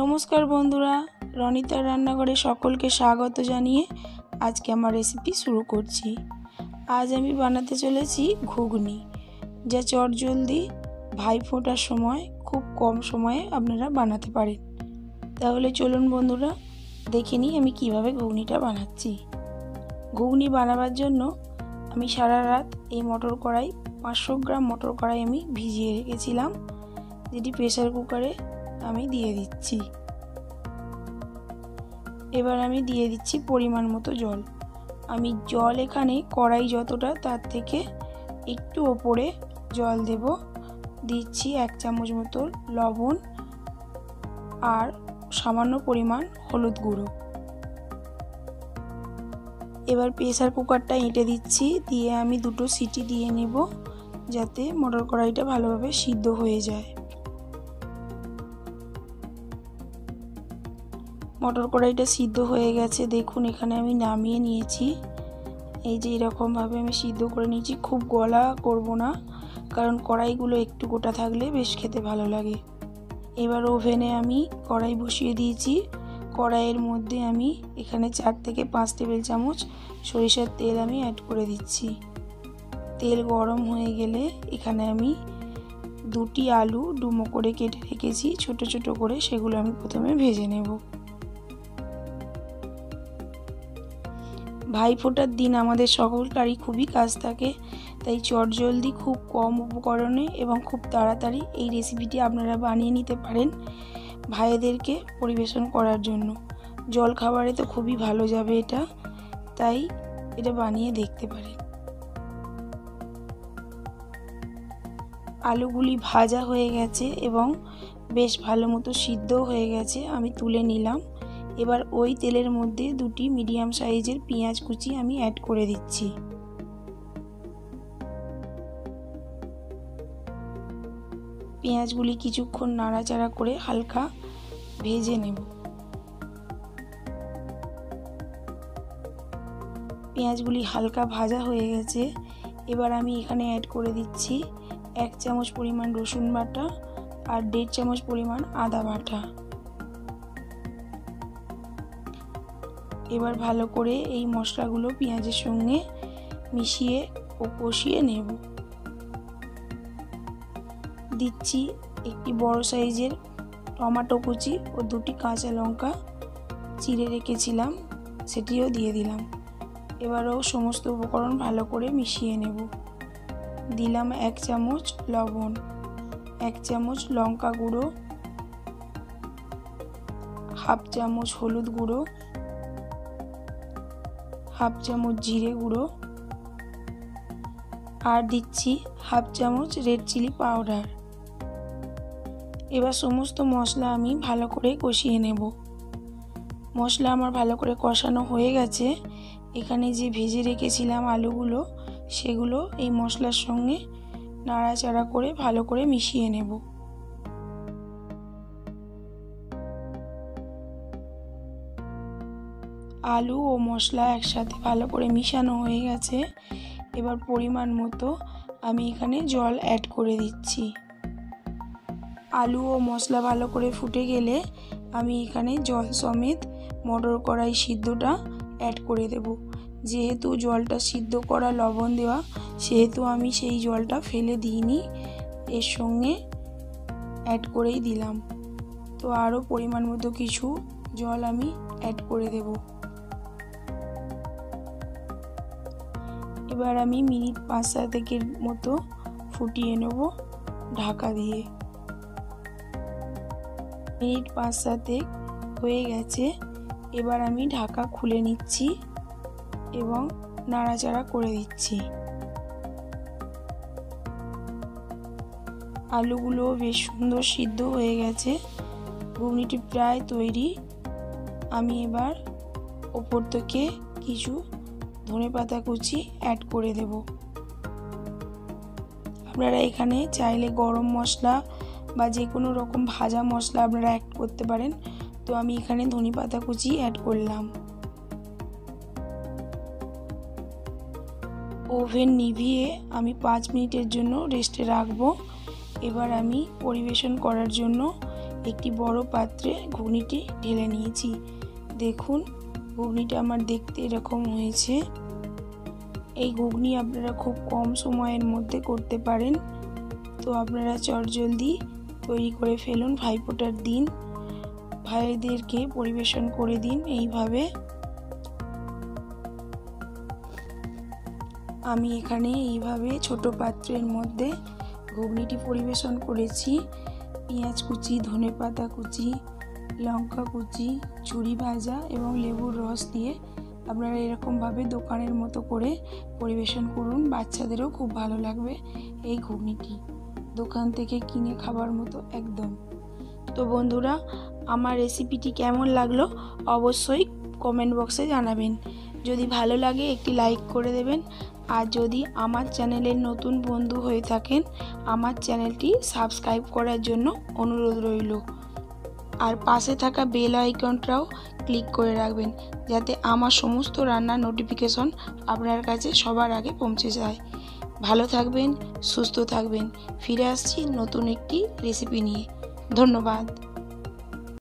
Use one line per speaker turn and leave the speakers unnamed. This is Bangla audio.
নমস্কার বন্ধুরা, রনিতার রান্নাঘরে সকলকে স্বাগত জানিয়ে আজকে আমার রেসিপি শুরু করছি। আজ আমি বানাতে চলেছি ঘুগনি, যা চটজলদি ভাই ফোটার সময়, খুব কম সময়ে আপনারা বানাতে পারেন। তাহলে চলুন বন্ধুরা, দেখে নিই আমি কীভাবে ঘুগনিটা বানাচ্ছি। ঘুগনি বানাবার জন্য আমি সারা রাত এই মটর কড়াই, পাঁচশো গ্রাম মটর কড়াই আমি ভিজিয়ে রেখেছিলাম, যেটি প্রেসার কুকারে আমি দিয়ে দিচ্ছি। এবার আমি দিয়ে দিচ্ছি পরিমাণ মতো জল। আমি জল এখানে কড়াই যতটা তার থেকে একটু ওপরে জল দেব। দিচ্ছি এক চামচ মতো লবণ আর সামান্য পরিমাণ হলুদ গুঁড়ো। এবার প্রেসার কুকারটা এঁটে দিচ্ছি। দিয়ে আমি দুটো সিটি দিয়ে নেব যাতে মটর কড়াইটা ভালোভাবে সিদ্ধ হয়ে যায়। মটর কড়াইটা সিদ্ধ হয়ে গেছে। দেখুন, এখানে আমি নামিয়ে নিয়েছি। এই যে এরকমভাবে আমি সিদ্ধ করে নিয়েছি। খুব গলা করব না, কারণ কড়াইগুলো একটু গোটা থাকলে বেশ খেতে ভালো লাগে। এবার ওভেনে আমি কড়াই বসিয়ে দিয়েছি। কড়াইয়ের মধ্যে আমি এখানে চার থেকে পাঁচ টেবিল চামচ সরিষার তেল আমি অ্যাড করে দিচ্ছি। তেল গরম হয়ে গেলে এখানে আমি দুটি আলু ডুমো করে কেটে রেখেছি। ছোট ছোট করে সেগুলো আমি প্রথমে ভেজে নেব। ভাই ফোটার দিন আমাদের সকলকারই খুবই কাজ থাকে, তাই চটজলদি খুব কম উপকরণে এবং খুব তাড়াতাড়ি এই রেসিপিটি আপনারা বানিয়ে নিতে পারেন ভাইদেরকে পরিবেশন করার জন্য। জল খাবারে তো খুবই ভালো যাবে এটা, তাই এটা বানিয়ে দেখতে পারেন। আলুগুলি ভাজা হয়ে গেছে এবং বেশ ভালো মতো সিদ্ধও হয়ে গেছে, আমি তুলে নিলাম। এবার ওই তেলের মধ্যে দুটি মিডিয়াম সাইজের পেঁয়াজ কুচি আমি অ্যাড করে দিচ্ছি। পেঁয়াজগুলি কিছুক্ষণ নাড়াচাড়া করে হালকা ভেজে নেব। পেঁয়াজগুলি হালকা ভাজা হয়ে গেছে। এবার আমি এখানে অ্যাড করে দিচ্ছি এক চামচ পরিমাণ রসুন বাটা আর দেড় চামচ পরিমাণ আদা বাটা। এবার ভালো করে এই মশলাগুলো পেঁয়াজের সঙ্গে মিশিয়ে ও কষিয়ে নেব। দিচ্ছি একটি বড় সাইজের টমাটো কুচি ও দুটি কাঁচা লঙ্কা চিড়ে রেখেছিলাম, সেটিও দিয়ে দিলাম। এবারও সমস্ত উপকরণ ভালো করে মিশিয়ে নেব। দিলাম এক চামচ লবণ, এক চামচ লঙ্কা গুঁড়ো, হাফ চামচ হলুদ গুঁড়ো হাফ চামচ জিরে গুঁড়ো। আর দিচ্ছি হাফ চামচ রেড চিলি পাউডার এবার সমস্ত মশলা আমি ভালো করে কষিয়ে নেব। মশলা আমার ভালো করে কষানো হয়ে গেছে। এখানে যে ভেজে রেখেছিলাম আলুগুলো, সেগুলো এই মশলার সঙ্গে নাড়াচাড়া করে ভালো করে মিশিয়ে নেব। আলু ও মশলা একসাথে ভালো করে মিশানো হয়ে গেছে। এবার পরিমাণ মতো আমি এখানে জল অ্যাড করে দিচ্ছি। আলু ও মশলা ভালো করে ফুটে গেলে আমি এখানে জল সমেত মটর কড়াই সিদ্ধটা অ্যাড করে দেব। যেহেতু জলটা সিদ্ধ করা লবণ দেওয়া, সেহেতু আমি সেই জলটা ফেলে দিইনি, এর সঙ্গে অ্যাড করেই দিলাম। তো আরও পরিমাণ মতো কিছু জল আমি অ্যাড করে দেব। এবার আমি মিনিট পাঁচ সাতেকের মতো ফুটিয়ে নেব ঢাকা দিয়ে। মিনিট পাঁচ সাতেক হয়ে গেছে। এবার আমি ঢাকা খুলে নিচ্ছি এবং নাড়াচাড়া করে দিচ্ছি। আলুগুলো বেশ সুন্দর সিদ্ধ হয়ে গেছে। ঘুগনিটি প্রায় তৈরি। আমি এবার ওপর থেকে কিছু ধনে পাতা কুচি অ্যাড করে দেব। আপনারা এখানে চাইলে গরম মশলা বা যে কোনো রকম ভাজা মশলা আপনারা অ্যাড করতে পারেন। তো আমি এখানে ধনে পাতা কুচি অ্যাড করলাম। ওভেন নিভিয়ে আমি পাঁচ মিনিটের জন্য রেস্টে রাখব। এবার আমি পরিবেশন করার জন্য একটি বড় পাত্রে ঘুগনিটি ঢেলে নিয়েছি। দেখুন ঘুগনিটা আমার দেখতে এরকম হয়েছে। এই ঘুগনি আপনারা খুব কম সময়ের মধ্যে করতে পারেন। তো আপনারা চটজলদি তৈরি করে ফেলুন ভাইফোঁটার দিন। ভাইদেরকে পরিবেশন করে দিন এইভাবে। আমি এখানে এইভাবে ছোট পাত্রের মধ্যে ঘুগনিটি পরিবেশন করেছি। পেঁয়াজ কুচি ধনে পাতা কুচি লঙ্কা কুচি, চুরি ভাজা এবং লেবুর রস দিয়ে আপনারা এরকমভাবে দোকানের মতো করে পরিবেশন করুন। বাচ্চাদেরও খুব ভালো লাগবে এই ঘুগনিটি। দোকান থেকে কিনে খাবার মতো একদম। তো বন্ধুরা, আমার রেসিপিটি কেমন লাগল অবশ্যই কমেন্ট বক্সে জানাবেন। যদি ভালো লাগে একটি লাইক করে দেবেন। আর যদি আমার চ্যানেলের নতুন বন্ধু হয়ে থাকেন, আমার চ্যানেলটি সাবস্ক্রাইব করার জন্য অনুরোধ রইল। আর পাশে থাকা বেল আইকনটাও ক্লিক করে রাখবেন, যাতে আমার সমস্ত রান্নার নোটিফিকেশন আপনার কাছে সবার আগে পৌঁছে যায়। ভালো থাকবেন, সুস্থ থাকবেন। ফিরে আসছি নতুন একটি রেসিপি নিয়ে। ধন্যবাদ।